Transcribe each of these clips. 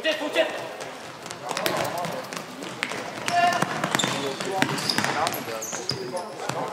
Thank you.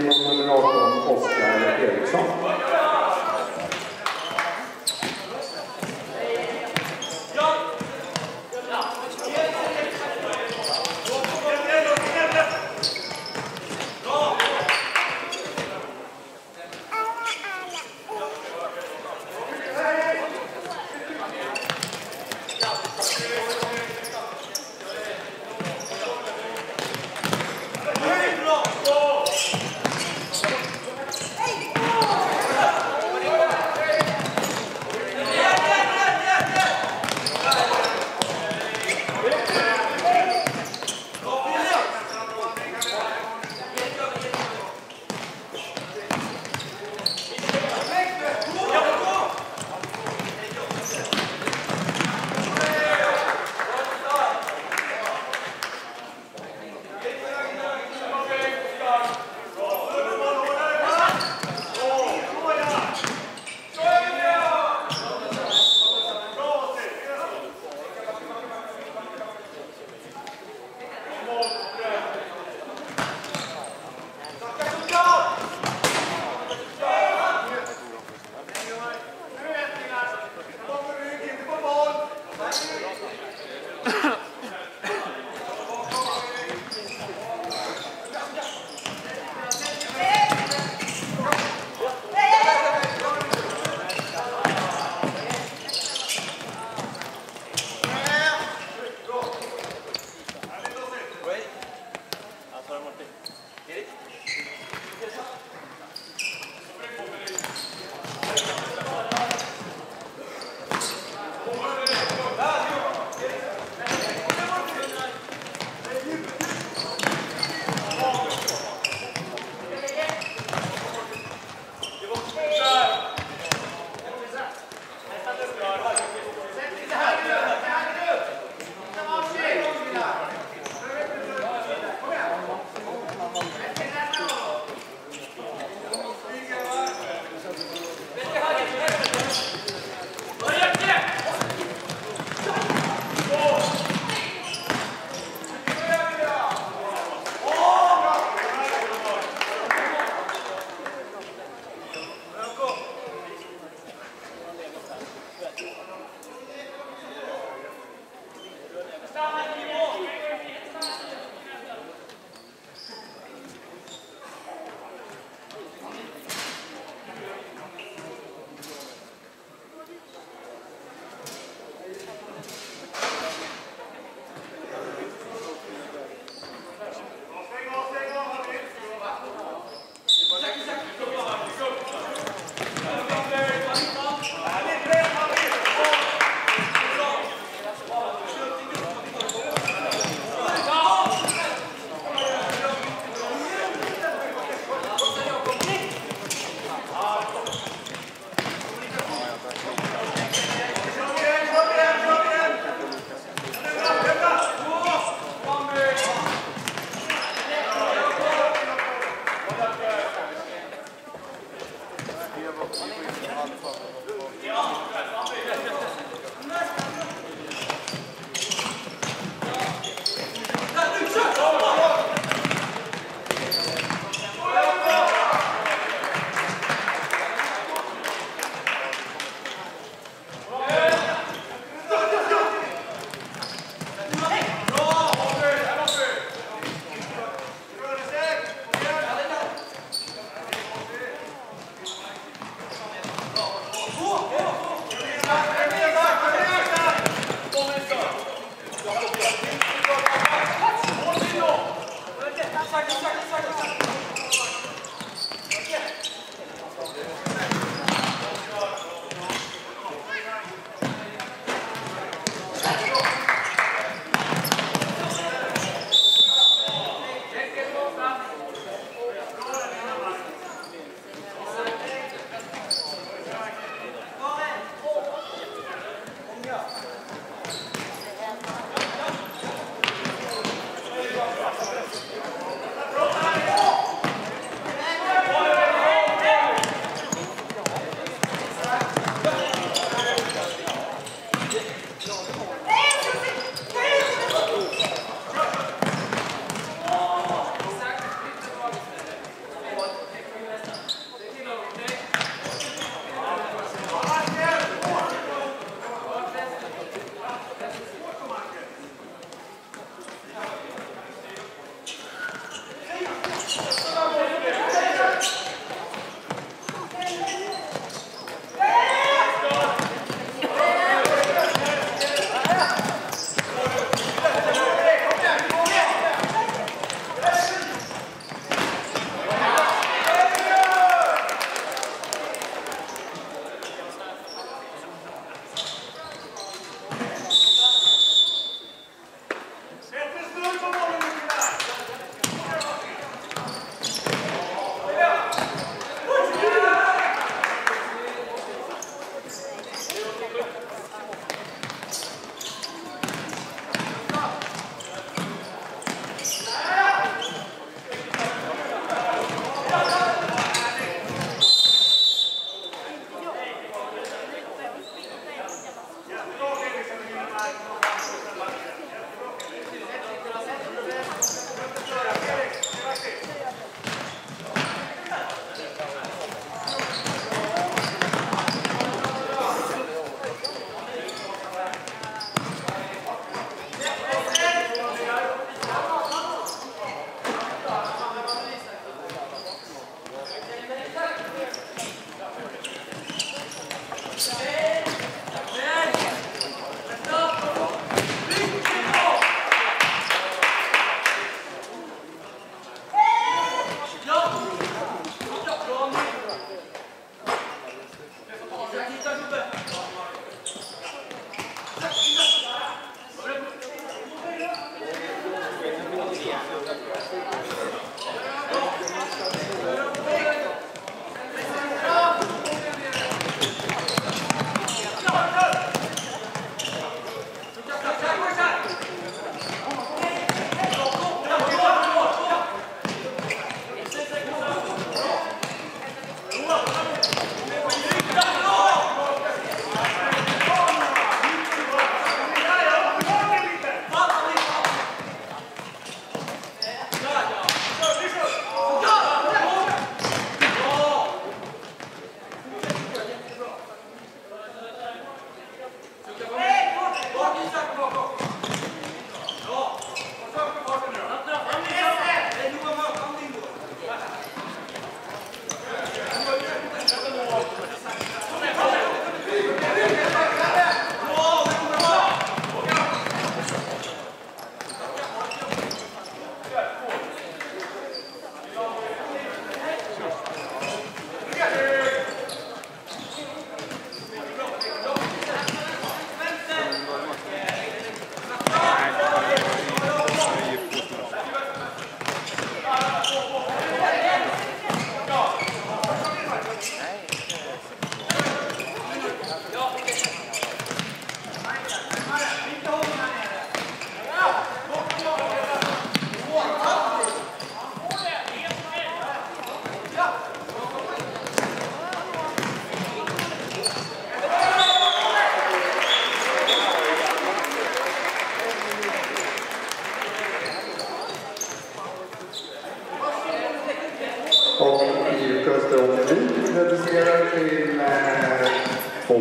genom moderatorn Oskar Eriksson.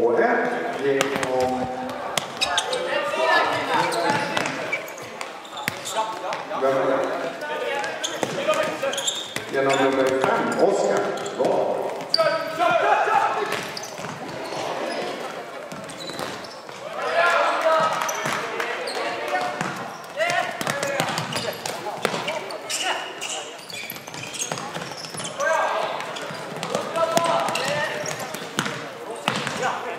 Eh, 2-1 genom... Vem är det? Genom nummer fem, Oskar Wahl. Och